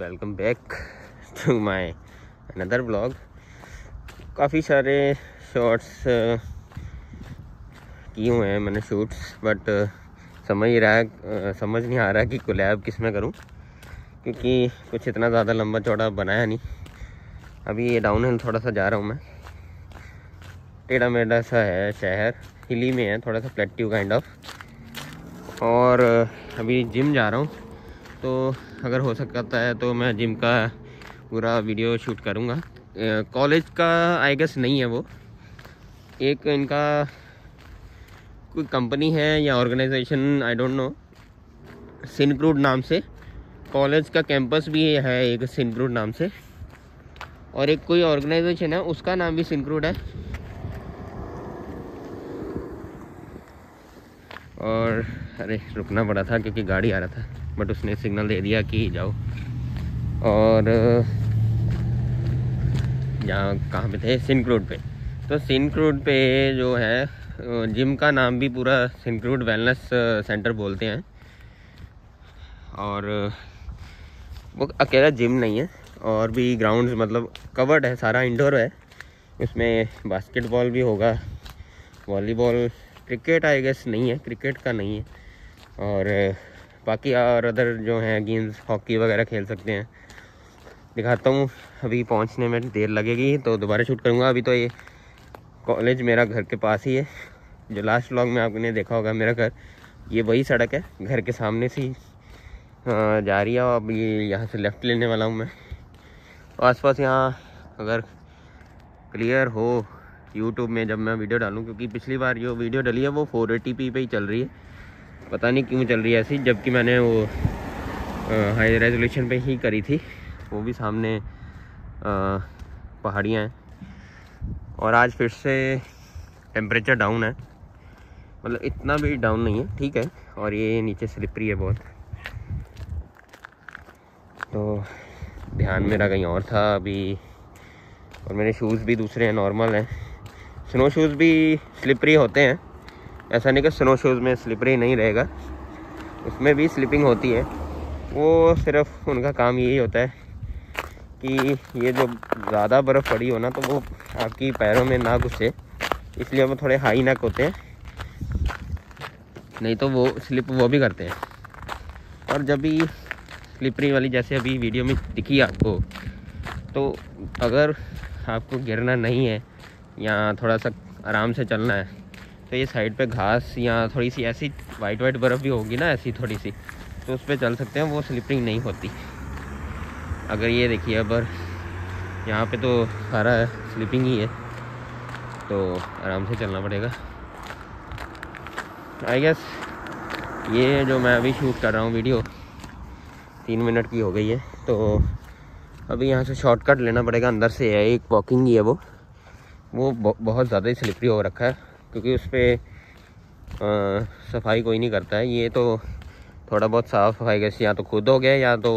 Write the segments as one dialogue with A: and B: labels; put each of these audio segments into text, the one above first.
A: Welcome back to my another blog काफ़ी सारे shots uh, किए हुए हैं मैंने शूट्स बट uh, समझ ही रहा है uh, समझ नहीं आ रहा कि कोलैब किसमें करूँ क्योंकि कुछ इतना ज़्यादा लंबा चौड़ा बनाया नहीं। अभी ये डाउन हिल थोड़ा सा जा रहा हूँ मैं। टेढ़ा मेढ़ा सा है शहर हिली में है थोड़ा सा प्लेटिव काइंड ऑफ़ और अभी जिम जा रहा हूँ। तो अगर हो सकता है तो मैं जिम का पूरा वीडियो शूट करूँगा। कॉलेज का आई गेस नहीं है वो। एक इनका कोई कंपनी है या organization I don't know Syncrude नाम से। कॉलेज का कैंपस भी है एक सिनक्रूड नाम से। और एक कोई ऑर्गेनाइजेशन है, उसका नाम भी सिनक्रूड है। और अरे, रुकना पड़ा था क्योंकि गाड़ी आ रहा था। बट उसने सिग्नल दे दिया कि जाओ। और, यहाँ कहाँ पे थे? सिंक रोड पे। तो सिंक रोड पे जो है, जिम का नाम भी पूरा सिंक्रूड वेलनेस सेंटर बोलते हैं। और, वो अकेला जिम नहीं है। और भी ग्राउंड्स मतलब कवर्ड है, सारा इंडोर है। उसमें बास्केटबॉल भी होगा, वॉलीबॉल, क्रिकेट आई गेस नहीं है, क्रिकेट का नहीं है। और बाकी और अदर जो हैं गेम्स हॉकी वगैरह खेल सकते हैं। दिखाता हूँ, अभी पहुँचने में देर लगेगी तो दोबारा शूट करूँगा। अभी तो ये कॉलेज मेरा घर के पास ही है। जो लास्ट व्लॉग में आपने देखा होगा मेरा घर, ये वही सड़क है, घर के सामने से जा रही है। और ये यहाँ से लेफ़्ट लेने वाला हूँ मैं। आस पास यहाँ अगर क्लियर हो यूट्यूब में जब मैं वीडियो डालूँ, क्योंकि पिछली बार जो वीडियो डली है, वो फोर एटी पी पे ही चल रही है। पता नहीं क्यों चल रही है ऐसी, जबकि मैंने वो हाई रेजोल्यूशन पे ही करी थी। वो भी सामने पहाड़ियाँ हैं। और आज फिर से टेम्परेचर डाउन है। मतलब इतना भी डाउन नहीं है, ठीक है। और ये नीचे स्लिपरी है बहुत। तो ध्यान मेरा कहीं और था अभी। और मेरे शूज़ भी दूसरे हैं नॉर्मल हैं। स्नो शूज़ भी स्लिपरी होते हैं। ऐसा नहीं कि स्नो शूज़ में स्लिपरी नहीं रहेगा। उसमें भी स्लिपिंग होती है। वो सिर्फ़ उनका काम यही होता है कि ये जो ज़्यादा बर्फ़ पड़ी हो ना तो वो आपकी पैरों में ना घुसे। इसलिए वो थोड़े हाई नेक होते हैं। नहीं तो वो स्लिप वो भी करते हैं। और जब भी स्लिपरी वाली, जैसे अभी वीडियो में दिखी आपको तो अगर आपको गिरना नहीं है या थोड़ा सा आराम से चलना है तो ये साइड पे घास या थोड़ी सी ऐसी वाइट वाइट बर्फ़ भी होगी ना ऐसी थोड़ी सी तो उस पर चल सकते हैं, वो स्लिपिंग नहीं होती। अगर ये देखिए अगर यहाँ पे तो सारा स्लिपिंग ही है तो आराम से चलना पड़ेगा। आई गेस ये जो मैं अभी शूट कर रहा हूँ वीडियो तीन मिनट की हो गई है तो अभी यहाँ से शॉर्टकट लेना पड़ेगा, अंदर से है, एक वॉकिंग ही है वो। वो बहुत ज़्यादा ही स्लिपरी हो रखा है। क्योंकि उस पर सफ़ाई कोई नहीं करता है। ये तो थोड़ा बहुत साफ़ सफ़ाई कैसे या तो खुद हो गया या तो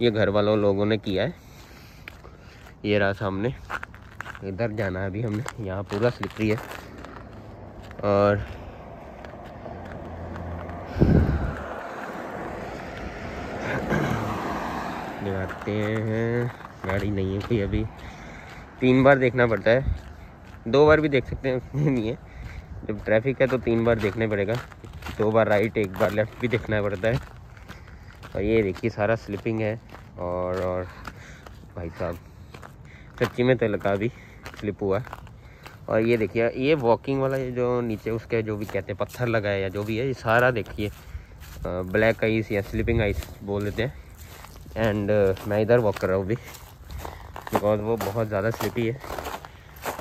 A: ये घर वालों लोगों ने किया है। ये रहा सामने। इधर जाना है अभी हमने। यहाँ पूरा स्लिपरी है। और लगाते हैं। गाड़ी नहीं है कोई अभी। तीन बार देखना पड़ता है। दो बार भी देख सकते हैं नहीं है। जब ट्रैफ़िक है तो तीन बार देखने पड़ेगा। दो बार राइट एक बार लेफ़्ट भी देखना पड़ता है। और ये देखिए, सारा स्लिपिंग है। और और भाई साहब, सच्ची में तो लगा भी स्लिप हुआ। और ये देखिए, ये वॉकिंग वाला ये जो नीचे उसके जो भी कहते हैं, पत्थर लगाए या जो भी है, ये सारा देखिए ब्लैक आइस या स्लिपिंग आइस बोल देते हैं। एंड मैं इधर वॉक कर रहा हूँ अभी। बिकॉज़ वो बहुत ज़्यादा स्लिपी है।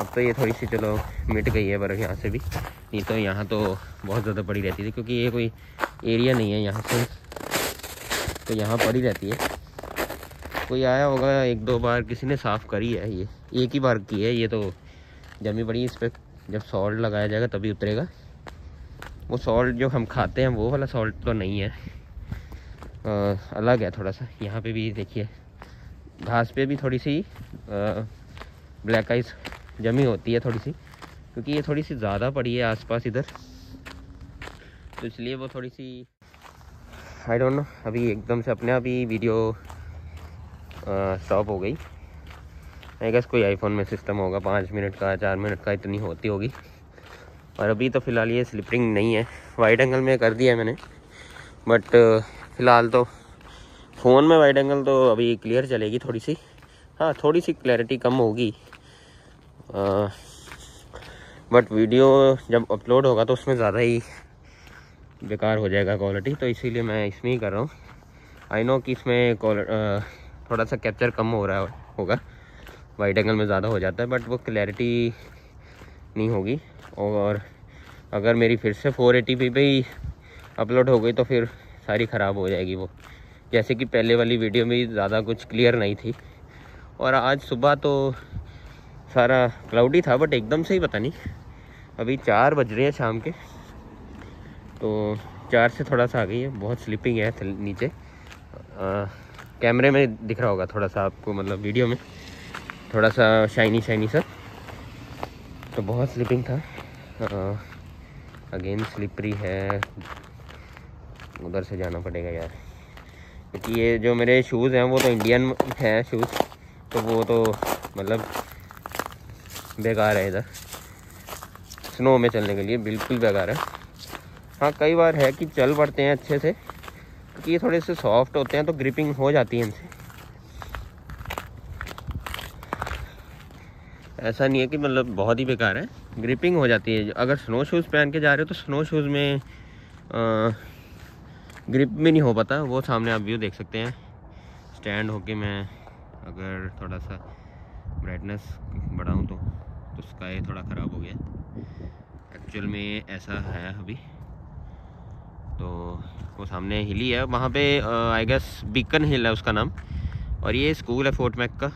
A: अब तो ये थोड़ी सी चलो मिट गई है बर्फ़ यहाँ से भी। नहीं तो यहाँ तो बहुत ज़्यादा पड़ी रहती थी क्योंकि ये कोई एरिया नहीं है यहाँ से। तो यहाँ पड़ी रहती है। कोई आया होगा एक दो बार किसी ने साफ़ करी है ये। एक ही बार की है ये तो जमी पड़ी इस पर जब सॉल्ट लगाया जाएगा तभी उतरेगा। वो सॉल्ट जो हम खाते हैं वो वाला सॉल्ट तो नहीं है। आ, अलग है थोड़ा सा। यहाँ पे भी देखिए घास पे भी थोड़ी सी आ, ब्लैक आइस जमी होती है थोड़ी सी, क्योंकि ये थोड़ी सी ज़्यादा पड़ी है आसपास इधर। तो इसलिए वो थोड़ी सी आई डोंट नो अभी एकदम से अपने आप ही वीडियो स्टॉप हो गई। आई गेस कोई आईफोन में सिस्टम होगा, पाँच मिनट का, चार मिनट का इतनी होती होगी। और अभी तो फ़िलहाल ये स्लिपरिंग नहीं है। वाइड एंगल में कर दिया है मैंने। बट फ़िलहाल तो फ़ोन में वाइड एंगल तो अभी क्लियर चलेगी थोड़ी सी। हाँ थोड़ी सी क्लैरिटी कम होगी। बट वीडियो जब अपलोड होगा तो उसमें ज़्यादा ही बेकार हो जाएगा क्वालिटी तो इसीलिए मैं इसमें ही कर रहा हूँ। आई नो कि इसमें थोड़ा सा कैप्चर कम हो रहा होगा वाइट एंगल में ज़्यादा हो जाता है बट वो क्लैरिटी नहीं होगी। और अगर मेरी फिर से 480p पे ही अपलोड हो गई तो फिर सारी ख़राब हो जाएगी वो। जैसे कि पहले वाली वीडियो में ज़्यादा कुछ क्लियर नहीं थी। और आज सुबह तो सारा क्लाउडी था बट एकदम से ही पता नहीं। अभी चार बज रहे हैं शाम के तो चार से थोड़ा सा आ गई है। बहुत स्लिपिंग है नीचे। आ, कैमरे में दिख रहा होगा थोड़ा सा आपको मतलब वीडियो में। थोड़ा सा शाइनी शाइनी सा। तो बहुत स्लिपिंग था। अगेन स्लिपरी है। उधर से जाना पड़ेगा यार। क्योंकि ये जो मेरे शूज़ हैं वो तो इंडियन हैं शूज़ तो वो तो मतलब बेकार है इधर। स्नो में चलने के लिए बिल्कुल बेकार है। हाँ कई बार है कि चल पड़ते हैं अच्छे से क्योंकि ये थोड़े से सॉफ्ट होते हैं तो ग्रिपिंग हो जाती है इनसे। ऐसा नहीं है कि मतलब बहुत ही बेकार है। ग्रिपिंग हो जाती है। अगर स्नो शूज़ पहन के जा रहे हो तो स्नो शूज़ में आ, ग्रिप में नहीं हो पाता। वो सामने आप व्यू देख सकते हैं। स्टैंड होके मैं अगर थोड़ा सा ब्राइटनेस बढ़ाऊँ तो तो स्काई थोड़ा ख़राब हो गया। एक्चुअल में ऐसा है अभी। तो वो सामने हिल ही, वहाँ पे आई गेस बीकन हिल है उसका नाम। और ये स्कूल है फोर्ट मैक का।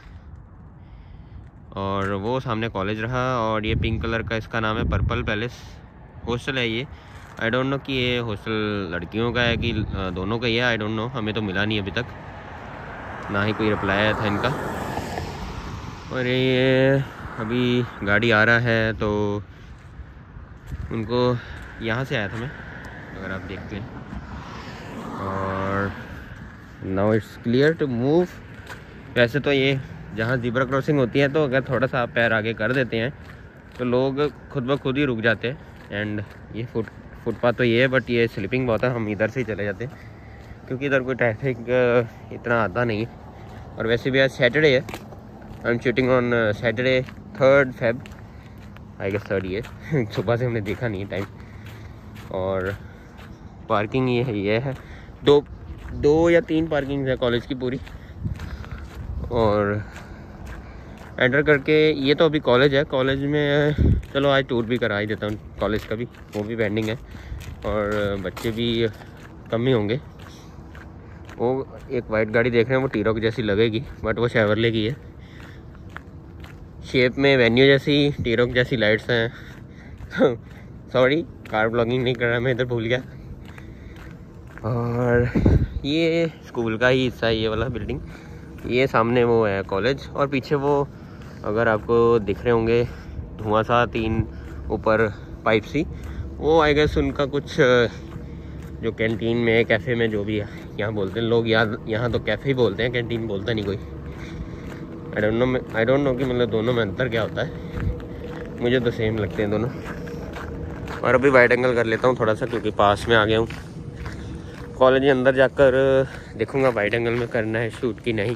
A: और वो सामने कॉलेज रहा, और ये पिंक कलर का इसका नाम है पर्पल पैलेस हॉस्टल है ये। आई डोंट नो कि ये हॉस्टल लड़कियों का है कि दोनों का ही है आई डोंट नो हमें तो मिला नहीं अभी तक। ना ही कोई रिप्लाई आया था इनका। और ये अभी गाड़ी आ रहा है तो उनको यहाँ से आया था मैं, अगर आप देखते हैं। और now it's clear to move वैसे तो ये जहाँ जीब्रा क्रॉसिंग होती है तो अगर थोड़ा सा आप पैर आगे कर देते हैं तो लोग खुद ब खुद ही रुक जाते हैं। एंड ये फुट, फुटपाथ तो ये है बट ये स्लिपिंग बहुत है, हम इधर से ही चले जाते हैं। क्योंकि इधर कोई ट्रैफ़िक इतना आता नहीं है। और वैसे भी आज सैटरडे है I am shooting on Saturday third Feb I guess third ये सुबह से हमने देखा नहीं टाइम और पार्किंग ये है ये है. दो दो या तीन पार्किंग है कॉलेज की पूरी. और एंटर करके ये तो अभी कॉलेज है. कॉलेज में, चलो आज टूर भी करा ही देता हूँ कॉलेज का भी. वो भी पेंडिंग है. और बच्चे भी कम ही होंगे. वो एक वाइट गाड़ी देख रहे हैं, वो टीरोक जैसी लगेगी बट वो शेवरले की है. शेप में वेन्यू जैसी टीरोक जैसी लाइट्स हैं। सॉरी कार ब्लॉगिंग नहीं कर रहा, मैं इधर भूल गया। और ये स्कूल का ही हिस्सा है, ये वाला बिल्डिंग ये सामने वो है कॉलेज और पीछे वो, अगर आपको दिख रहे होंगे धुआँ सा तीन ऊपर पाइप सी। वो आई गेस उनका कुछ, जो कैंटीन में कैफ़े में जो भी है, यहाँ बोलते हैं। लोग यहाँ यहाँ तो कैफ़े ही बोलते हैं कैंटीन बोलता नहीं कोई। I don't know I don't know कि मतलब दोनों में अंतर क्या होता है। मुझे तो सेम लगते हैं दोनों। और अभी वाइड एंगल कर लेता हूँ थोड़ा सा क्योंकि पास में आ गया हूँ। कॉलेज अंदर जाकर देखूँगा वाइड एंगल में करना है शूट की नहीं।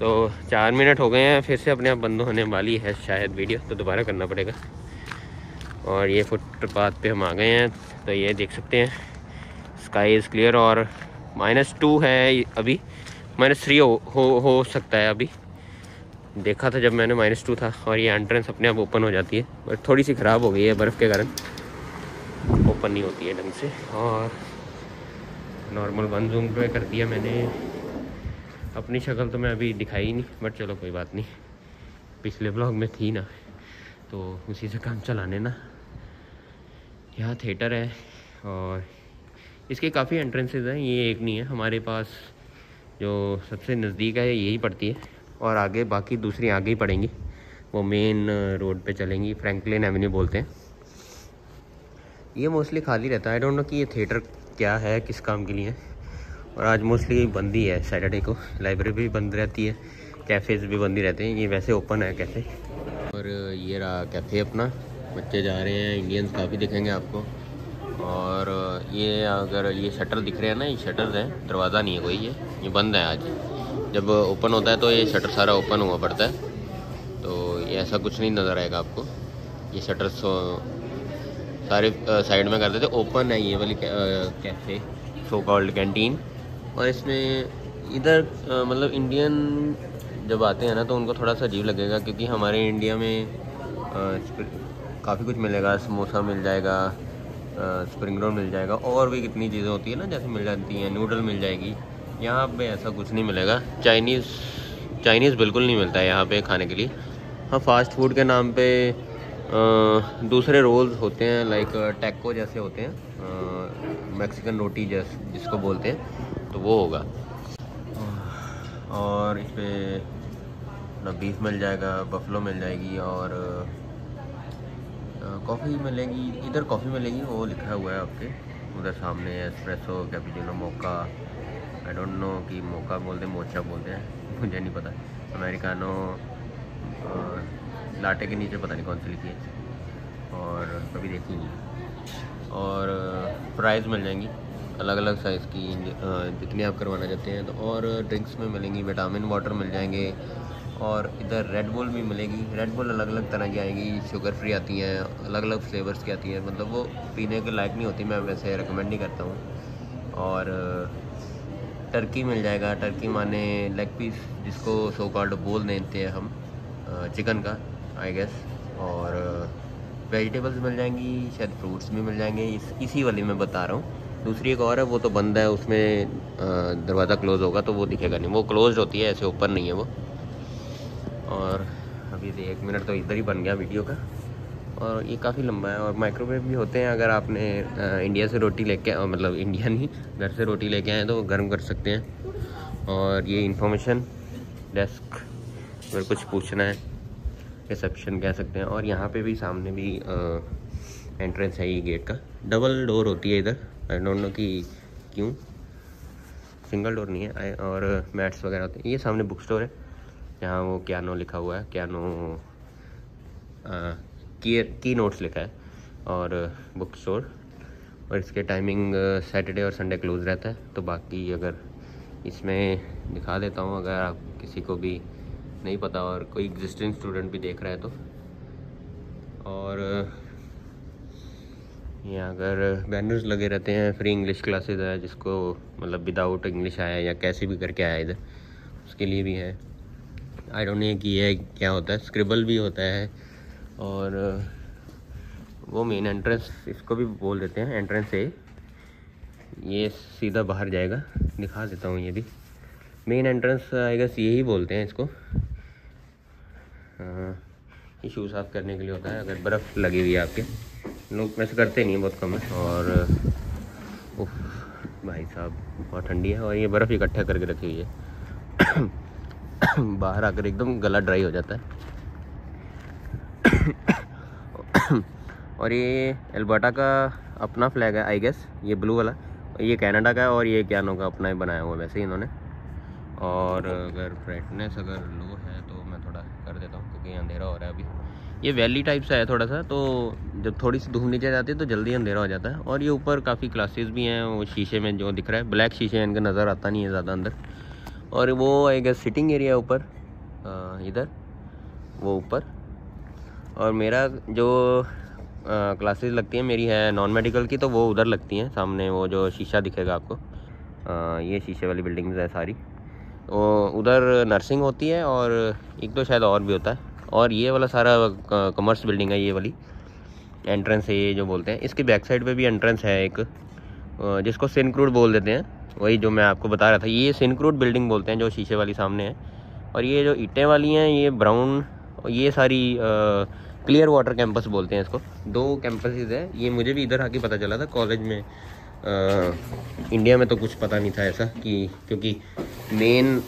A: तो चार मिनट हो गए हैं फिर से अपने आप बंद होने वाली है शायद वीडियो तो दोबारा करना पड़ेगा। और ये फुटपाथ पे हम आ गए हैं तो ये देख सकते हैं। स्काई इज़ क्लियर और माइनस टू है अभी। माइनस थ्री हो, हो हो सकता है अभी। देखा था जब मैंने माइनस टू था और ये एंट्रेंस अपने आप ओपन हो जाती है। बट थोड़ी सी ख़राब हो गई है बर्फ़ के कारण। ओपन नहीं होती है ढंग से। और नॉर्मल वन जूम पे कर दिया मैंने। अपनी शक्ल तो मैं अभी दिखाई नहीं, बट चलो कोई बात नहीं। पिछले ब्लॉग में थी ना तो उसी से काम चलाने ना। यहाँ थिएटर है और इसके काफ़ी एंट्रेंसेज हैं, ये एक नहीं है। हमारे पास जो सबसे नज़दीक है, यही पड़ती है। और आगे बाकी दूसरी आगे ही पड़ेंगी वो मेन रोड पे चलेंगी। फ्रैंकलिन एवेन्यू बोलते हैं। ये मोस्टली खाली रहता है। आई डोंट नो कि ये थिएटर क्या है, किस काम के लिए। और आज मोस्टली बंद ही है सैटरडे को। लाइब्रेरी भी बंद रहती है। कैफ़ेज़ भी बंद ही रहते हैं। ये वैसे ओपन है कैफ़े और ये रहा कैफ़े अपना। बच्चे जा रहे हैं। इंडियंस काफ़ी दिखेंगे आपको। और ये अगर ये शटर दिख रहे हैं ना, ये शटर है। दरवाज़ा नहीं है कोई ये। ये बंद है आज। जब ओपन होता है तो ये शटर सारा ओपन हुआ पड़ता है। तो ये ऐसा कुछ नहीं नज़र आएगा आपको। ये शटर सारे साइड में कर देते ओपन है ये वाली कैफ़े सो कॉल्ड कैंटीन और इसमें इधर मतलब इंडियन जब आते हैं ना तो उनको थोड़ा सा अजीब लगेगा, क्योंकि हमारे इंडिया में काफ़ी कुछ मिलेगा। समोसा मिल जाएगा स्प्रिंग रोल मिल जाएगा। और भी कितनी चीज़ें होती है ना, जैसे मिल जाती हैं नूडल मिल जाएगी। यहाँ पे ऐसा कुछ नहीं मिलेगा। चाइनीज़ चाइनीज़ बिल्कुल नहीं मिलता है यहाँ पे खाने के लिए। हाँ फास्ट फ़ूड के नाम पे दूसरे रोल्स होते हैं लाइक टैको जैसे होते हैं मैक्सिकन रोटी जैस, जिसको बोलते हैं तो वो होगा। और इस पर बीफ मिल जाएगा बफलो मिल जाएगी, और कॉफ़ी मिलेगी, इधर कॉफ़ी मिलेगी, वो लिखा हुआ है आपके, उधर सामने espresso cappuccino mocha I don't know कि मोका बोलते हैं मोचा बोलते हैं मुझे नहीं पता। अमेरिकानो लाटे के नीचे पता नहीं कौन सी लिखी है। और कभी देखेंगी और प्राइज़ मिल जाएँगी अलग अलग साइज़ की जितनी आप करवाना चाहते हैं तो और ड्रिंक्स में मिलेंगी विटामिन वाटर मिल जाएँगे, और इधर रेड बुल भी मिलेगी। रेड बुल अलग अलग तरह की आएगी शुगर फ्री आती हैं अलग अलग फ्लेवर्स की आती हैं मतलब वो पीने के लायक नहीं होती, मैं वैसे रिकमेंड नहीं करता हूँ। और टर्की मिल जाएगा। टर्की माने लेग पीस जिसको सो कॉल्ड बोल देते हैं हम चिकन का आई गेस और वेजिटेबल्स मिल जाएँगी, शायद फ्रूट्स भी मिल जाएँगे। इस, इसी वाली मैं बता रहा हूँ। दूसरी एक और है, वो तो बंद है, उसमें दरवाज़ा क्लोज़ होगा तो वो दिखेगा नहीं। वो क्लोज होती है, ऐसे ओपन नहीं है वो। और, अभी एक मिनट तो इधर ही बन गया वीडियो का। और ये काफ़ी लंबा है और माइक्रोवेव भी होते हैं अगर आपने इंडिया से रोटी लेके मतलब इंडिया नहीं, घर से रोटी लेके आए तो गर्म कर सकते हैं। और ये इंफॉर्मेशन डेस्क अगर कुछ पूछना है रिसेप्शन कह सकते हैं। और यहाँ पे भी सामने भी एंट्रेंस है ये गेट का। डबल डोर होती है इधर। आई डोंट नो कि क्यों। सिंगल डोर नहीं है। और मैट्स वगैरह होते हैं। ये सामने बुक स्टोर है, जहाँ वो क्यानो लिखा हुआ है। क्यानो की की नोट्स लिखा है और बुक स्टोर और इसके टाइमिंग सैटरडे और संडे क्लोज रहता है। तो बाकी अगर इसमें दिखा देता हूँ, अगर आप किसी को भी नहीं पता और कोई एग्जिस्टिंग स्टूडेंट भी देख रहा है तो। और यहाँ अगर बैनर्स लगे रहते हैं फ्री इंग्लिश क्लासेस है, जिसको मतलब विदाउट इंग्लिश आया या कैसे भी करके आया इधर, उसके लिए भी है। आई डोंट नो कि ये क्या होता है स्क्रिबल भी होता है और वो मेन एंट्रेंस इसको भी बोल देते हैं एंट्रेंस ए ये सीधा बाहर जाएगा, दिखा देता हूँ ये भी। मेन एंट्रेंस आई गेस यही बोलते हैं इसको। ये शू साफ़ करने के लिए होता है, अगर बर्फ़ लगी हुई है आपके। लोग वैसे करते नहीं बहुत कम है और, उफ, भाई साहब, बहुत ठंडी है, और ये बर्फ़ इकट्ठा करके रखी हुई है। बाहर आकर एकदम गला ड्राई हो जाता है। और ये एल्बर्टा का अपना फ्लैग है आई गेस ये ब्लू वाला। ये कनाडा का है और ये क्या का अपना ही बनाया हुआ वैसे ही इन्होंने। और अगर ब्राइटनेस अगर लो है तो मैं थोड़ा कर देता हूँ, क्योंकि अंधेरा हो रहा है अभी। ये वैली टाइप सा है थोड़ा सा तो जब थोड़ी सी धूप नीचे जाती है तो जल्दी अंधेरा हो जाता है। और ये ऊपर काफ़ी क्लासेस भी हैं, वो शीशे में जो दिख रहा है ब्लैक शीशे इनका नज़र आता नहीं है ज़्यादा अंदर। और वो गेस सिटिंग एरिया ऊपर इधर, वो ऊपर। और मेरा जो क्लासेस लगती हैं मेरी है नॉन मेडिकल की तो वो उधर लगती हैं सामने वो जो शीशा दिखेगा आपको। आ, ये शीशे वाली बिल्डिंग्स है सारी। वो उधर नर्सिंग होती है और एक तो शायद और भी होता है। और ये वाला सारा कॉमर्स बिल्डिंग है ये वाली। एंट्रेंस है ये जो बोलते हैं। इसके बैक साइड पे भी एंट्रेंस है एक। जिसको सिनक्रूड बोल देते हैं। वही जो मैं आपको बता रहा था। ये सिनक्रूड बिल्डिंग बोलते हैं जो शीशे वाली सामने है। और ये जो ईटें वाली हैं ये ब्राउन ये सारी क्लियर वाटर कैंपस बोलते हैं इसको। दो कैंपसेस है। ये मुझे भी इधर आके पता चला था कॉलेज में आ, इंडिया में तो कुछ पता नहीं था ऐसा कि क्योंकि मेन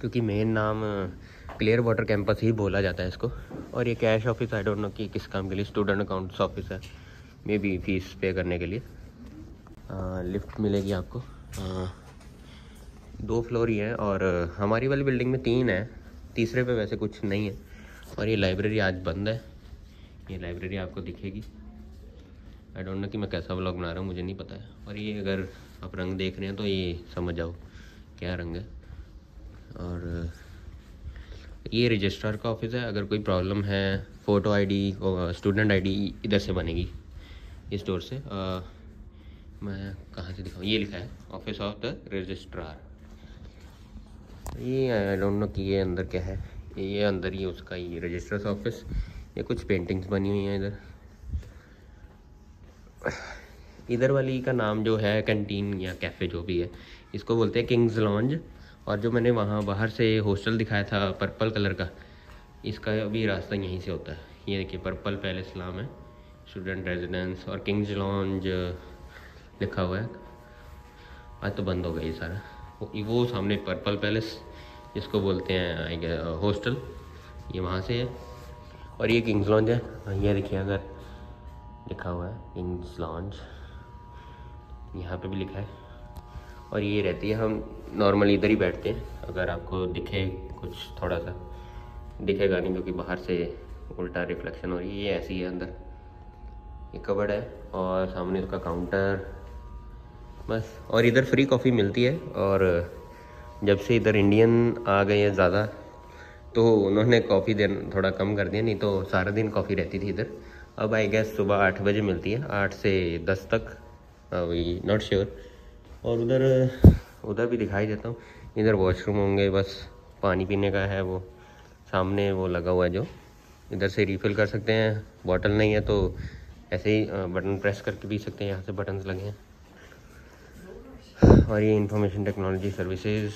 A: क्योंकि मेन नाम क्लियर वाटर कैंपस ही बोला जाता है इसको। और ये cash office I don't know कि किस काम के लिए स्टूडेंट अकाउंट्स ऑफ़िस है। मे बी फ़ीस पे करने के लिए। आ, लिफ्ट मिलेगी आपको। हाँ दो फ्लोर ही है और हमारी वाली बिल्डिंग में तीन है। तीसरे पे वैसे कुछ नहीं है। और ये लाइब्रेरी आज बंद है। ये लाइब्रेरी आपको दिखेगी। आई डोंट नो कि मैं कैसा व्लॉग बना रहा हूँ मुझे नहीं पता है। और ये अगर आप रंग देख रहे हैं तो ये समझ जाओ क्या रंग है। और ये रजिस्ट्रार का ऑफ़िस है। अगर कोई प्रॉब्लम है फ़ोटो आईडी स्टूडेंट आईडी इधर से बनेगी इस स्टोर से। आ, मैं कहाँ से दिखाऊँ? ये लिखा है ऑफ़िस ऑफ़ द रजिस्ट्रार ये आई डोंट नो कि ये अंदर क्या है। ये अंदर ही उसका, ये रजिस्टर्स ऑफ़िस ये कुछ पेंटिंग्स बनी हुई हैं इधर। इधर वाली का नाम जो है कैंटीन या कैफ़े जो भी है, इसको बोलते हैं किंग्स लॉन्ज और जो मैंने वहाँ, बाहर से हॉस्टल दिखाया था पर्पल कलर का, इसका भी रास्ता यहीं से होता है। ये देखिए पर्पल पैलेस नाम है। स्टूडेंट रेजिडेंस और किंग्स लॉन्ज लिखा हुआ है। आज तो बंद हो गया ये सारा। वो सामने पर्पल पैलेस जिसको बोलते हैं हॉस्टल ये वहाँ से है। और ये किंग्स लॉन्ज है। ये देखिए, अगर लिखा हुआ है किंग्स लॉन्ज यहाँ पे भी लिखा है। और ये रहती है, हम नॉर्मली इधर ही बैठते हैं। अगर आपको दिखे कुछ थोड़ा सा दिखेगा नहीं क्योंकि बाहर से उल्टा रिफ्लेक्शन हो रही है, ये ऐसी है अंदर। ये कवर्ड है, और सामने उसका काउंटर बस, और इधर फ्री कॉफ़ी मिलती है, और जब से इधर इंडियन आ गए हैं ज़्यादा तो उन्होंने कॉफ़ी देना, थोड़ा कम कर दिया, नहीं तो सारा दिन कॉफ़ी रहती थी इधर। अब आई गैस सुबह आठ बजे मिलती है, आठ से दस तक वही नॉट श्योर और उधर उधर भी दिखाई देता हूँ, इधर वॉशरूम होंगे, बस पानी पीने का है वो, सामने वो लगा हुआ है जो। इधर से रिफ़िल कर सकते हैं बॉटल नहीं है तो ऐसे ही बटन प्रेस करके पी सकते हैं, यहाँ से बटन्स लगे हैं। और ये इंफॉर्मेशन टेक्नोलॉजी सर्विसेज़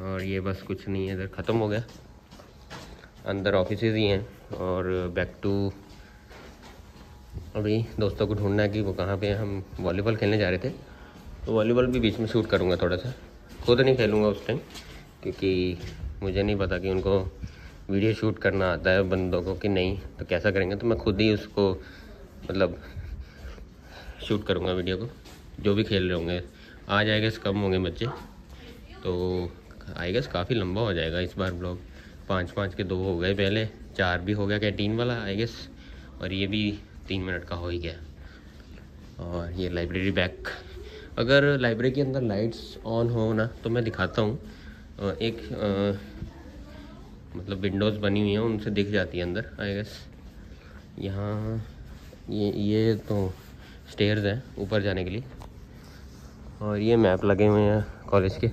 A: और ये बस कुछ नहीं है इधर ख़त्म हो गया। अंदर ऑफ़िस ही हैं और बैक टू अभी दोस्तों को ढूंढना है कि वो कहाँ पे हम वॉलीबॉल खेलने जा रहे थे। तो वॉलीबॉल भी बीच में शूट करूँगा थोड़ा सा। खुद नहीं खेलूँगा उस टाइम क्योंकि मुझे नहीं पता कि उनको वीडियो शूट करना आता है बंदों को कि नहीं। तो कैसा करेंगे? तो मैं खुद ही उसको मतलब शूट करूँगा वीडियो को। जो भी खेल रहे होंगे। आ जाएगा कम होंगे बच्चे। तो आई गेस काफ़ी लंबा हो जाएगा इस बार ब्लॉग पाँच पाँच के दो हो गए पहले चार भी हो गया कैंटीन वाला आई गेस और ये भी तीन मिनट का हो ही गया। और ये लाइब्रेरी बैक अगर लाइब्रेरी के अंदर लाइट्स ऑन हो ना तो मैं दिखाता हूँ। एक आ, मतलब विंडोज़ बनी हुई हैं उनसे दिख जाती है अंदर आई गेस यहाँ ये ये तो स्टेयर्स हैं ऊपर जाने के लिए। और ये मैप लगे हुए हैं कॉलेज के।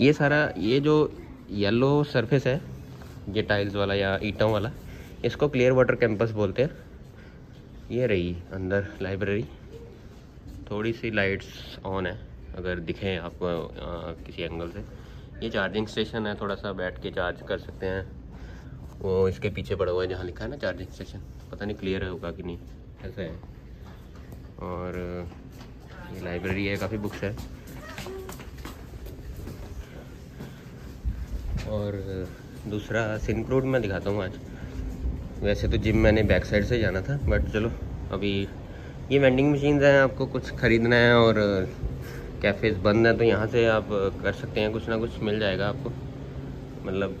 A: ये सारा ये जो येलो सरफेस है ये टाइल्स वाला या ईटों वाला इसको क्लियर वाटर कैंपस बोलते हैं। ये रही अंदर लाइब्रेरी थोड़ी सी लाइट्स ऑन है अगर दिखें आपको आ, किसी एंगल से। ये चार्जिंग स्टेशन है थोड़ा सा बैठ के चार्ज कर सकते हैं। वो इसके पीछे पड़ा हुआ है जहाँ लिखा है ना चार्जिंग स्टेशन पता नहीं क्लियर होगा कि नहीं ऐसा है। और ये लाइब्रेरी है, काफ़ी बुक्स है। और दूसरा सिंक रोड में दिखाता हूँ आज। वैसे तो जिम मैंने बैक साइड से जाना था बट चलो, अभी ये वेंडिंग मशीन हैं, आपको कुछ ख़रीदना है और कैफ़ेज़ बंद हैं तो यहाँ से आप कर सकते हैं, कुछ ना कुछ मिल जाएगा आपको। मतलब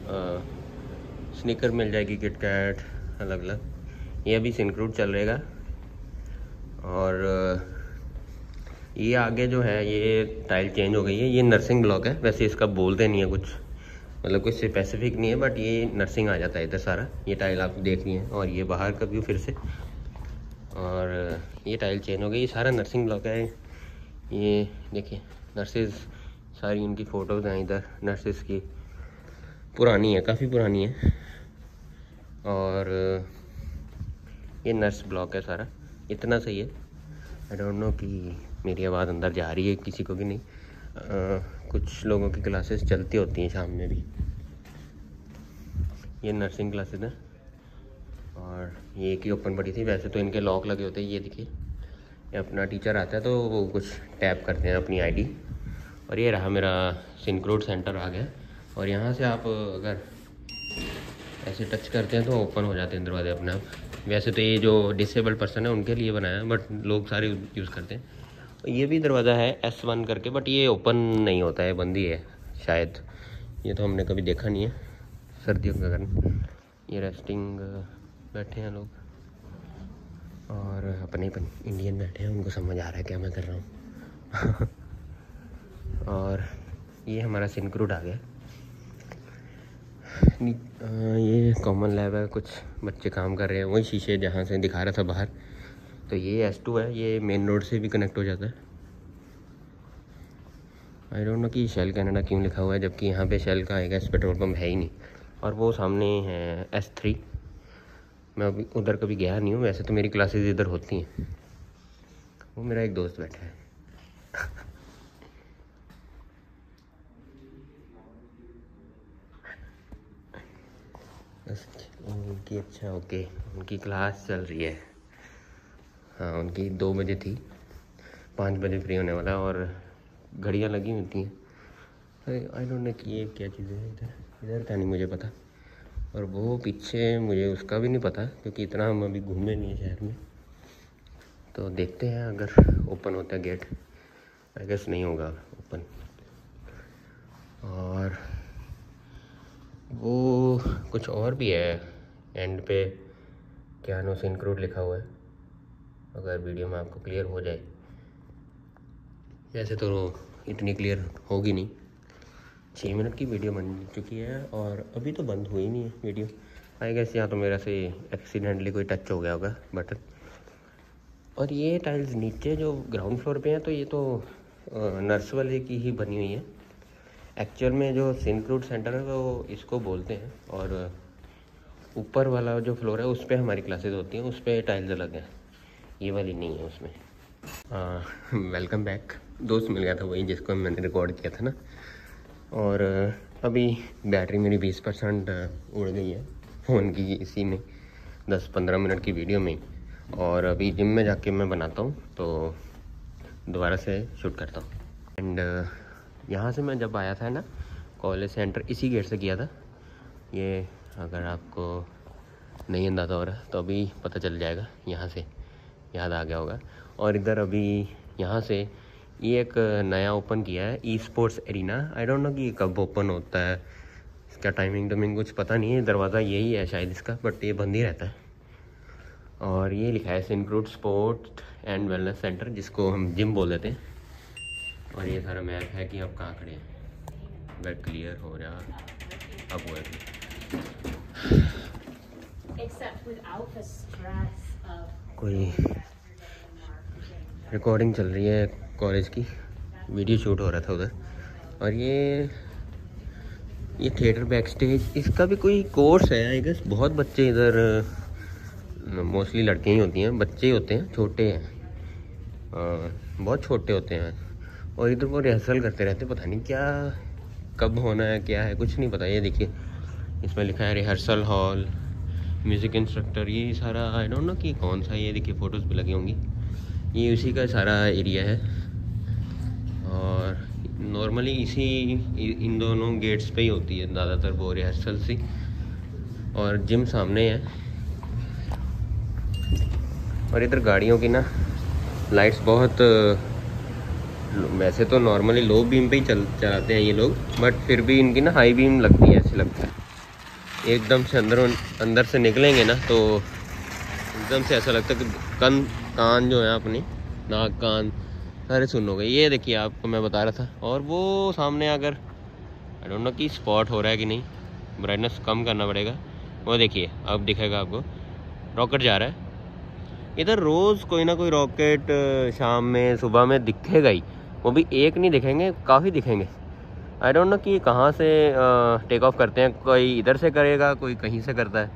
A: स्निकर मिल जाएगी किट कैट अलग अलग ये अभी सिंक्रूड चल रहेगा। और ये आगे जो है, ये टाइल चेंज हो गई है। ये नर्सिंग ब्लॉक है। वैसे इसका बोलते नहीं है कुछ। मतलब कुछ स्पेसिफिक नहीं है बट ये नर्सिंग आ जाता है इधर सारा। ये टाइल आप देख रही हैं। और ये बाहर का व्यू फिर से। और ये टाइल चेंज हो गई। ये सारा नर्सिंग ब्लॉक है। ये देखिए नर्सेज सारी उनकी फ़ोटोज़ हैं इधर। नर्सेज की पुरानी है, काफ़ी पुरानी है। और ये नर्स ब्लॉक है सारा। इतना सही है। आई डोंट नो कि मेरी आवाज़ अंदर जा रही है किसी को भी नहीं। आ, कुछ लोगों की क्लासेस चलती होती हैं शाम में भी। ये नर्सिंग क्लासेस हैं। और ये एक ही ओपन पड़ी थी। वैसे तो इनके लॉक लगे होते हैं ये देखिए। ये अपना टीचर आता है तो वो कुछ टैप करते हैं अपनी आईडी। और ये रहा मेरा सिंक्रोड सेंटर आ गया। और यहाँ से आप अगर ऐसे टच करते हैं तो ओपन हो जाते हैं दरवाजे अपने आप। वैसे तो ये जो डिसेबल्ड पर्सन है उनके लिए बनाया है बट लोग सारे यूज़ करते हैं। ये भी दरवाज़ा है एस वन करके बट ये ओपन नहीं होता है बंद ही है शायद। ये तो हमने कभी देखा नहीं है सर्दियों के कारण। ये रेस्टिंग बैठे हैं लोग। और अपने इंडियन बैठे हैं उनको समझ आ रहा है क्या मैं कर रहा हूँ। और ये हमारा सिंक्रूड आ गया। आ, ये कॉमन लैब है कुछ बच्चे काम कर रहे हैं वही शीशे जहाँ से दिखा रहा था बाहर। तो ये एस टू है, ये मेन रोड से भी कनेक्ट हो जाता है। आई डोंट नो कि शेल कनाडा क्यों लिखा हुआ है, जबकि यहाँ पे शेल का आएगा इस पेट्रोल पम्प है ही नहीं। और वो सामने है एस थ्री मैं अभी उधर कभी गया नहीं हूँ, वैसे तो मेरी क्लासेस इधर होती हैं। वो मेरा एक दोस्त बैठा है। उनकी अच्छा ओके उनकी क्लास चल रही है। हाँ उनकी दो बजे थी। पाँच बजे फ्री होने वाला और घड़ियाँ लगी होती हैं आई डोंट नो कि ये क्या चीज़ें हैं, इधर इधर का नहीं मुझे पता। और वो पीछे मुझे उसका भी नहीं पता, क्योंकि इतना हम अभी घूमे नहीं है शहर में। तो देखते हैं अगर ओपन होता है गेट आई गेस नहीं होगा ओपन और वो कुछ और भी है एंड पे क्या नो सिंक्रूड लिखा हुआ है। अगर वीडियो में आपको क्लियर हो जाए। वैसे तो इतनी क्लियर होगी नहीं। छः मिनट की वीडियो बन चुकी है और अभी तो बंद हुई नहीं है वीडियो। आई गेस यहाँ तो मेरा से एक्सीडेंटली कोई टच हो गया होगा बटन और ये टाइल्स नीचे जो ग्राउंड फ्लोर पे हैं तो ये तो नर्स वाले की ही बनी हुई है। एक्चुअल में जो सिंक्रूड सेंटर है, वो इसको बोलते हैं और ऊपर वाला जो फ्लोर है, उस पर हमारी क्लासेज होती हैं, उस पर टाइल्स अलग हैं। ये वाली नहीं है उसमें। वेलकम बैक दोस्त मिल गया था वही जिसको मैंने रिकॉर्ड किया था ना। और अभी बैटरी मेरी बीस परसेंट उड़ गई है फ़ोन की इसी में, दस पंद्रह मिनट की वीडियो में। और अभी जिम में जाके मैं बनाता हूँ तो दोबारा से शूट करता हूँ। एंड यहाँ से मैं जब आया था ना कॉलेज से एंटर इसी गेट से किया था। ये अगर आपको नहीं अंदाज़ा हो रहा तो अभी पता चल जाएगा यहाँ से। याद आ गया होगा। और इधर अभी यहाँ से ये एक नया ओपन किया है e sports arena I don't know कि कब ओपन होता है। इसका टाइमिंग टमिंग कुछ पता नहीं है, दरवाज़ा यही है शायद इसका बट ये बंद ही रहता है। और ये लिखा है Syncrude sport and wellness centre जिसको हम जिम बोल देते हैं। और ये सारा मैप है कि अब कहाँ खड़े हैं। क्लियर हो रहा। अब the stress कोई रिकॉर्डिंग चल रही है कॉलेज की। वीडियो शूट हो रहा था उधर। और ये ये थिएटर बैक स्टेज इसका भी कोई कोर्स है आई गेस बहुत बच्चे इधर मोस्टली लड़कियाँ ही होती हैं, बच्चे ही होते हैं, छोटे हैं। बहुत छोटे होते हैं। और इधर वो रिहर्सल करते रहते पता नहीं क्या, कब होना है, क्या है, कुछ नहीं पता। ये देखिए, इसमें लिखा है रिहर्सल हॉल म्यूज़िक इंस्ट्रक्टर ये सारा आई डोंट नो कि कौन सा, ये देखिए फ़ोटोज़ भी लगी होंगी। ये उसी का सारा एरिया है। और नॉर्मली इसी इन दोनों गेट्स पे ही होती है, ज़्यादातर वो रिहर्सल सी। और जिम सामने है। और इधर गाड़ियों की ना लाइट्स बहुत, वैसे तो नॉर्मली लो बीम पे ही चल, चलाते हैं ये लोग बट फिर भी इनकी ना हाई बीम लगती है, ऐसे लगता है। एकदम से अंदर अंदर से निकलेंगे ना तो एकदम से ऐसा लगता है कि कन कान जो है अपनी, नाक, कान, सारे सुन गए। ये देखिए, आपको मैं बता रहा था। और वो सामने अगर आई डोंट नो कि स्पॉट हो रहा है कि नहीं ब्राइटनेस कम करना पड़ेगा। वो देखिए, अब दिखेगा आपको। रॉकेट जा रहा है। इधर रोज़ कोई ना कोई रॉकेट शाम में, सुबह में दिखेगा ही। वो भी एक नहीं दिखेंगे, काफ़ी दिखेंगे। आई डोंट नो कि कहाँ से टेक ऑफ़ करते हैं। कोई इधर से करेगा, कोई कहीं से करता है।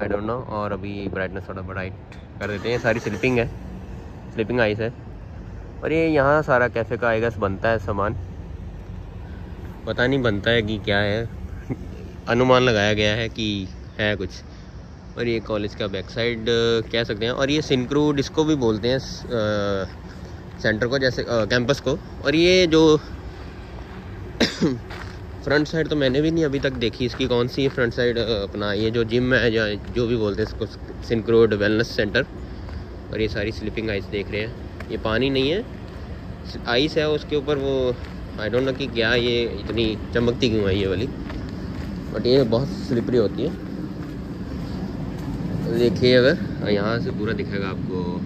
A: आई डोंट नो और अभी ब्राइटनेस थोड़ा ब्राइट कर देते हैं। सारी स्लिपिंग है। स्लिपिंग आइस है। और ये यहाँ सारा कैफ़े का आएगा बनता है सामान। पता नहीं बनता है कि क्या है। अनुमान लगाया गया है कि है कुछ। और ये कॉलेज का बैक साइड कह सकते हैं। और ये सिंक्रूड डिस्को भी बोलते हैं सेंटर को जैसे कैंपस को। और ये जो फ्रंट साइड तो मैंने भी नहीं अभी तक देखी इसकी, कौन सी फ्रंट साइड अपना ये जो जिम है, या जो भी बोलते हैं इसको, सिंक्रोड वेलनेस सेंटर, और ये सारी स्लीपिंग आइस देख रहे हैं। ये पानी नहीं है, आइस है उसके ऊपर, वो आई डोंट नो कि क्या ये इतनी चमकती क्यों है ये वाली बट ये बहुत स्लिपरी होती है। देखिए अगर यहाँ से पूरा दिखेगा आपको,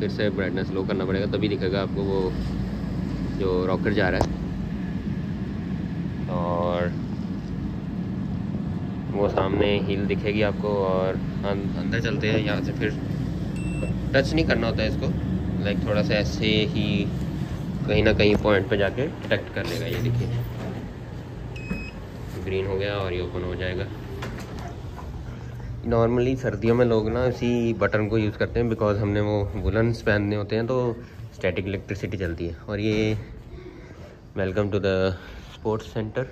A: फिर से ब्राइटनेस लो करना पड़ेगा, तभी दिखेगा आपको वो, जो रॉकेट जा रहा है। वो सामने हिल दिखेगी आपको और अं-, अंदर चलते हैं यहाँ से फिर टच नहीं करना होता है इसको। लाइक थोड़ा सा ऐसे ही कहीं ना कहीं पॉइंट पे जाके डिटेक्ट कर लेगा ये देखिए। ग्रीन हो गया और ये ओपन हो जाएगा। नॉर्मली सर्दियों में लोग ना इसी बटन को यूज़ करते हैं बिकॉज़ हमने वो वुलन्स पहनने होते हैं तो स्टैटिक इलेक्ट्रिसिटी चलती है। और ये welcome to the sports centre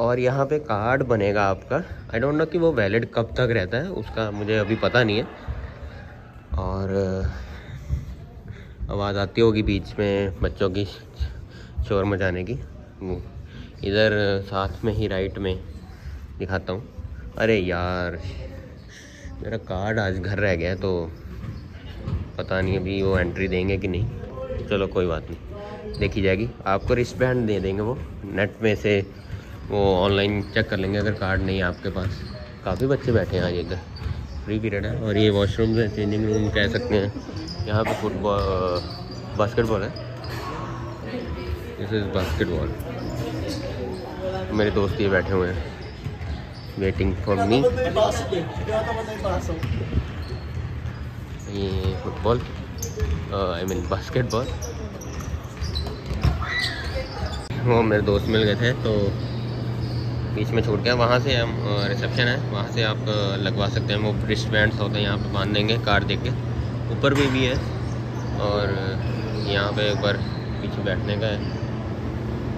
A: और यहाँ पे कार्ड बनेगा आपका। आई डोंट नो कि वो वैलिड कब तक रहता है, उसका मुझे अभी पता नहीं है। और, आवाज़ आती होगी बीच में बच्चों की शोर मचाने की। इधर साथ में ही राइट में दिखाता हूँ। अरे यार, मेरा कार्ड आज घर रह गया तो पता नहीं अभी वो एंट्री देंगे कि नहीं। चलो कोई बात नहीं, देखी जाएगी। आपको रिस्ट बैंड दे देंगे वो नेट में से वो ऑनलाइन चेक कर लेंगे, अगर कार्ड नहीं है आपके पास। काफ़ी बच्चे बैठे हैं आज इधर फ्री पीरियड है, और ये वॉशरूम है चेंजिंग रूम कह सकते हैं। यहाँ पे फुटबॉल बास्केटबॉल है। दिस इज़ बास्केटबॉल मेरे दोस्त ये बैठे हुए हैं। वेटिंग फॉर मी ये फुटबॉल आई मीन बास्केटबॉल वो मेरे दोस्त मिल गए थे तो बीच में छोड़ गया। वहाँ से हम रिसेप्शन है। वहाँ से आप लगवा सकते हैं। वो रिस्ट बैंड्स होते हैं, यहाँ पे बाँध देंगे कार दे के। ऊपर भी भी है। और यहाँ पे ऊपर पीछे बैठने का है।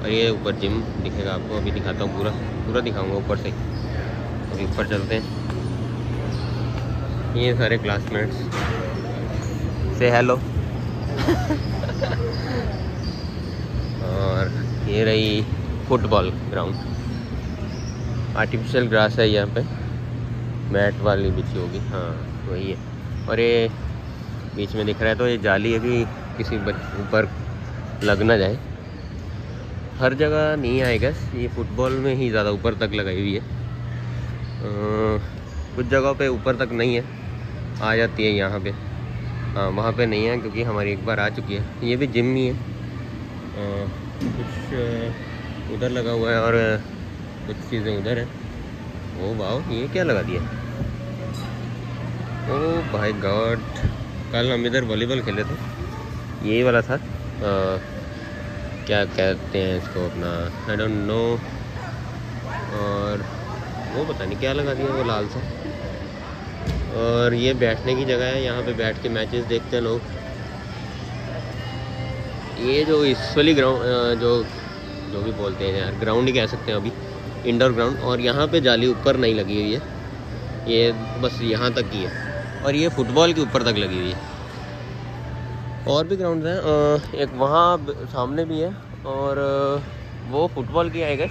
A: और ये ऊपर जिम दिखेगा आपको। अभी दिखाता हूँ पूरा। पूरा दिखाऊँगा ऊपर से अभी ऊपर चलते हैं। ये सारे क्लासमेट्स से हेलो और ये रही फुटबॉल ग्राउंड आर्टिफिशियल ग्रास है यहाँ पे। मैट वाली बिछी होगी हाँ वही है। और ये बीच में दिख रहा है तो ये जाली है कि किसी ऊपर लग ना जाए। हर जगह नहीं आएगा ये फुटबॉल में ही ज़्यादा ऊपर तक लगाई हुई है। कुछ जगहों पे ऊपर तक नहीं है। आ जाती है यहाँ पे। हाँ वहाँ पे नहीं है क्योंकि हमारी एक बार आ चुकी है। ये भी जिम ही है। आ, कुछ उधर लगा हुआ है और कुछ चीज़ें उधर है। ओ वाह ये क्या लगा दिया? ओ भाई गॉड कल हम इधर वॉलीबॉल खेले थे। यही वाला था। आ, क्या कहते हैं इसको अपना? आई डोंट नो और वो पता नहीं क्या लगा दिया वो लाल सा। और ये बैठने की जगह है। यहाँ पे बैठ के मैचेस देखते हैं लोग। ये जो इस वाली ग्राउंड जो जो भी बोलते हैं यार ग्राउंड ही कह सकते हैं अभी। इंडोर ग्राउंड और यहाँ पे जाली ऊपर नहीं लगी हुई है। ये बस यहाँ तक की है। और ये फुटबॉल के ऊपर तक लगी हुई है। और भी ग्राउंड हैं। एक वहाँ सामने भी है, और वो फुटबॉल की आएगा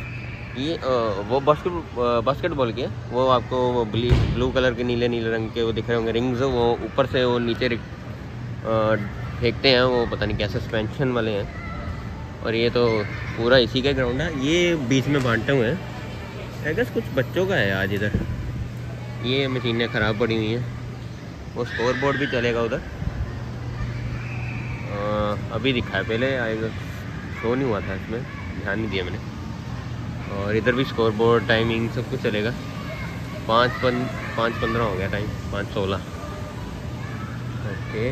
A: ये वो बास्केट बास्केटबॉल की है। वो आपको वो ब्लू कलर के, नीले नीले रंग के वो दिख रहे होंगे। रिंग्स वो ऊपर से वो नीचे फेंकते हैं। वो पता नहीं क्या सस्पेंशन वाले हैं। और ये तो पूरा इसी का ग्राउंड है। ये बीच में बांटे हुए हैं। एगस कुछ बच्चों का है आज इधर। ये मशीनें ख़राब पड़ी हुई हैं। वो स्कोर बोर्ड भी चलेगा उधर। अभी दिखा है पहले आएगा शो नहीं हुआ था इसमें। ध्यान नहीं दिया मैंने। और इधर भी स्कोर बोर्ड टाइमिंग सब कुछ चलेगा। पाँच पन, पाँच पंद्रह हो गया टाइम पाँच सोलह। ओके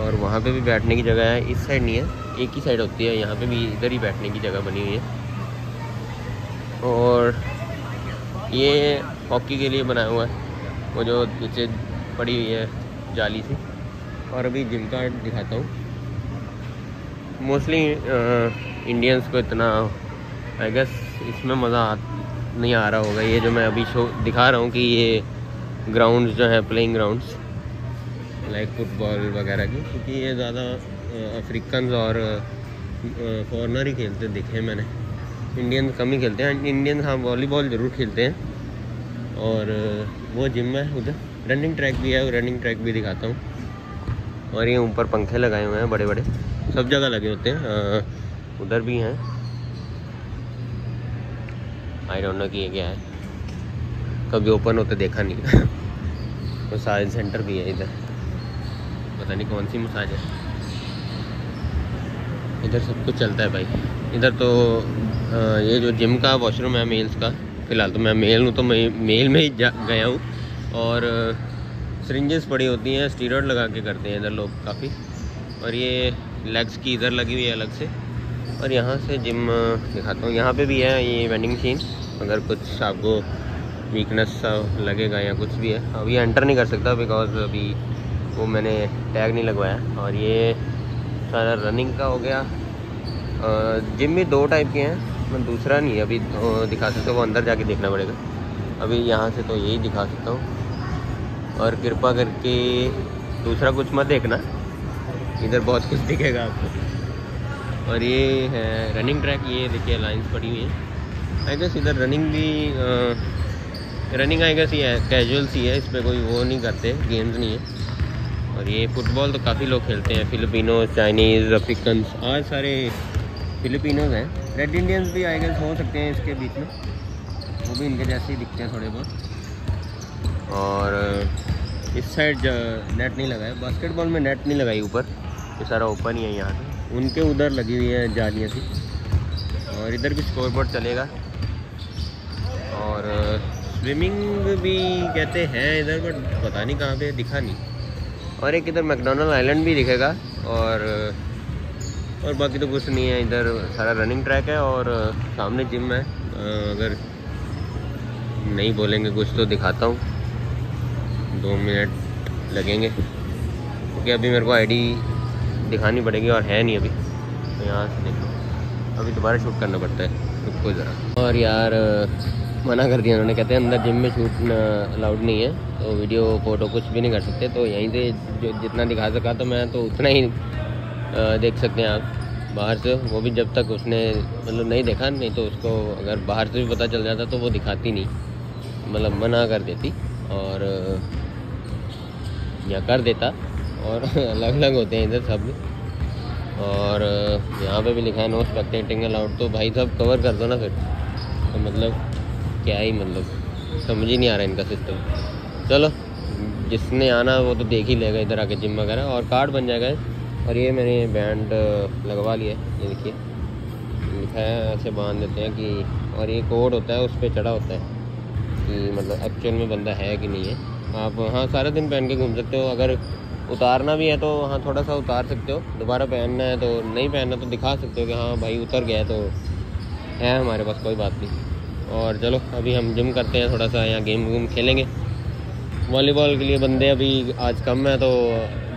A: और वहाँ पे भी बैठने की जगह है। इस साइड नहीं है। एक ही साइड होती है। यहाँ पे भी इधर ही बैठने की जगह बनी हुई है। और ये हॉकी के लिए बनाया हुआ है। वो जो नीचे पड़ी हुई है, जाली से। और अभी जिम कार्ड दिखाता हूँ। मोस्टली इंडियंस को इतना आई गेस इसमें मज़ा नहीं आ रहा होगा। ये जो मैं अभी शो, दिखा रहा हूँ कि ये ग्राउंड जो है प्लेइंग ग्राउंड्स लाइक फुटबॉल वगैरह की, क्योंकि ये ज़्यादा अफ्रीकन और फॉरनर ही खेलते, दिखे मैंने। इंडियन कम ही खेलते हैं। इंडियन हाँ वॉलीबॉल ज़रूर खेलते हैं। और, वो जिम है उधर। रनिंग ट्रैक भी है रनिंग ट्रैक भी दिखाता हूँ। और ये ऊपर पंखे लगाए हुए हैं बड़े बड़े सब जगह लगे होते हैं। उधर भी हैं। आई डोंट नो कि ये क्या है। कभी ओपन होते देखा नहीं। मसाज सेंटर भी है इधर। पता नहीं कौन सी मसाज है। इधर सब कुछ चलता है भाई। इधर तो ये जो जिम का वॉशरूम है मेल्स का, फ़िलहाल तो मैं मेल हूँ तो मैं मेल में ही जा, गया हूँ। और सरिंजेस पड़ी होती हैं स्टीरोड लगा के करते हैं इधर लोग काफ़ी। और ये लेग्स की इधर लगी हुई है अलग से। और यहाँ से जिम दिखाता हूँ। यहाँ पे भी है ये वेंडिंग मशीन अगर कुछ आपको वीकनेस लगेगा या कुछ भी है। अभी एंटर नहीं कर सकता बिकॉज़ अभी वो मैंने टैग नहीं लगवाया। और ये सारा रनिंग का हो गया। जिम भी दो टाइप के हैं। मैं दूसरा नहीं अभी दिखा सकता वो अंदर जाके देखना पड़ेगा। अभी यहाँ से तो यही दिखा सकता हूँ। और कृपा करके दूसरा कुछ मत देखना। इधर बहुत कुछ दिखेगा आपको। और ये है रनिंग ट्रैक ये देखिए लाइंस पड़ी हुई है। आई गेस इधर रनिंग भी आ, रनिंग आई गेस ये कैजुअल सी है इस पर कोई वो नहीं करते गेम्स नहीं है। और ये फुटबॉल तो काफ़ी लोग खेलते हैं फिलिपिनो चाइनीज़ अफ्रीकन आज सारे फिलिपिनोज हैं। रेड इंडियंस भी आए गए हो सकते हैं इसके बीच में। वो भी इनके जैसे ही दिखते हैं थोड़े बहुत। और इस साइड नेट नहीं लगा है बास्केटबॉल में नेट नहीं लगाई ऊपर। ये सारा ओपन ही है यहाँ से। उनके उधर लगी हुई है जालियाँ सी। और इधर भी स्कोर बोर्ड चलेगा। और स्विमिंग भी कहते हैं इधर बट पता नहीं कहाँ पे, दिखा नहीं। और एक इधर मैकडोनल्ड आइलैंड भी दिखेगा। और और बाकी तो कुछ नहीं है, इधर सारा रनिंग ट्रैक है और सामने जिम है। अगर नहीं बोलेंगे कुछ तो दिखाता हूँ। दो मिनट लगेंगे। क्योंकि अभी मेरे को आईडी दिखानी पड़ेगी और है नहीं अभी। तो यहाँ से देखो। अभी दोबारा शूट करना पड़ता है। रुको ज़रा। और यार मना कर दिया उन्होंने। कहते हैं अंदर जिम में शूट अलाउड नहीं है। तो वीडियो फ़ोटो कुछ भी नहीं कर सकते। तो यहीं से जो जितना दिखा सका तो मैं तो उतना ही देख सकते हैं आप बाहर से। वो भी जब तक उसने मतलब नहीं देखा, नहीं तो उसको अगर बाहर से भी पता चल जाता तो वो दिखाती नहीं। मतलब मना कर देती और, या कर देता और अलग अलग होते हैं इधर सब। और, यहाँ पे भी लिखा है नो स्पेक्टेटिंग अलाउड तो भाई साहब कवर कर दो ना फिर। तो मतलब क्या ही मतलब समझ ही नहीं आ रहा इनका सिस्टम चलो, जिसने आना वो तो देख ही लेगा इधर आके जिम वगैरह और कार्ड बन जाएगा। और ये मैंने बैंड लगवा लिया ये देखिए। लिखा है, ऐसे बाँध देते हैं कि, और ये कोड होता है, उस पर चढ़ा होता है, कि मतलब एक्चुअल में बंदा है कि नहीं है। आप हाँ सारा दिन पहन के घूम सकते हो, अगर उतारना भी है तो हाँ थोड़ा सा उतार सकते हो, दोबारा पहनना है तो नहीं पहनना तो दिखा सकते हो कि हाँ भाई उतर गया तो है हमारे पास, कोई बात नहीं। और चलो, अभी हम जिम करते हैं थोड़ा सा, यहाँ गेम वूम खेलेंगे। वॉलीबॉल के लिए बंदे अभी आज कम है तो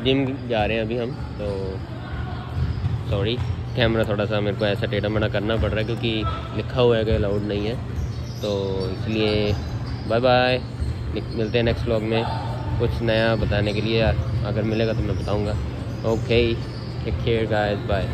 A: जिम जा रहे हैं अभी हम तो सॉरी कैमरा थोड़ा सा मेरे को ऐसा टेढ़ा मेढ़ा करना पड़ रहा है क्योंकि लिखा हुआ है कि अलाउड नहीं है। तो इसलिए बाय बाय मिलते हैं नेक्स्ट व्लॉग में कुछ नया बताने के लिए। अगर मिलेगा तो मैं बताऊँगा। Okay take care guys bye